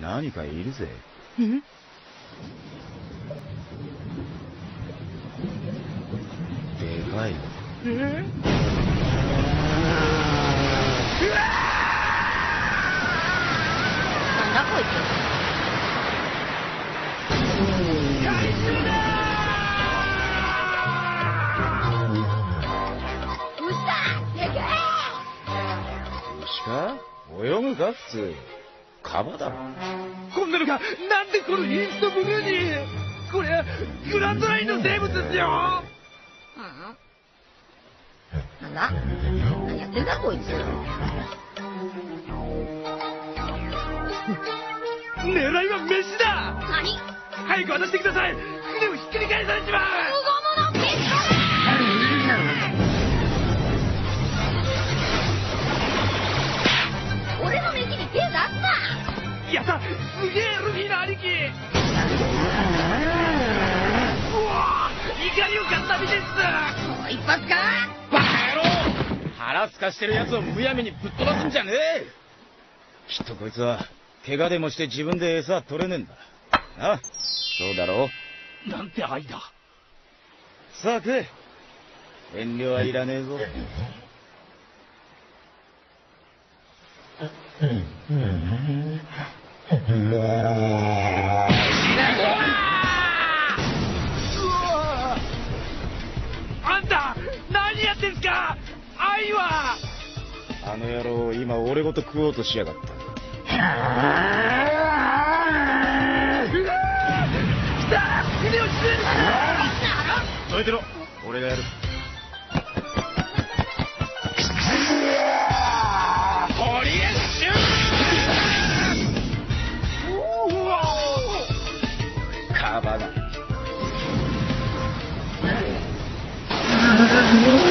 何かいるぜ。んでかい。なんだこいつ。うしたでけ牛か？泳ぐか普通。カバだろ。こんなのがなんでこのイーストブルーにこれはグランドラインの生物ですよ。うん。なんだ？何やってんだこいつ。狙いは飯だ。何？早く渡してください。船をひっくり返されちまう。俺の飯に手やった。すげえルフィの兄貴。うわ怒りを買ったみてっすもう一発か？バカ野郎。腹すかしてる奴をむやみにぶっ飛ばすんじゃねえ。きっとこいつは、怪我でもして自分で餌取れねえんだ。あそうだろう？なんて愛だ。さあ食え。遠慮はいらねえぞ。あんた何やってんすか？愛は。あの野郎、今俺ごと食おうとしやがった。来た船を沈めるどいてろ俺がやる。Thank you.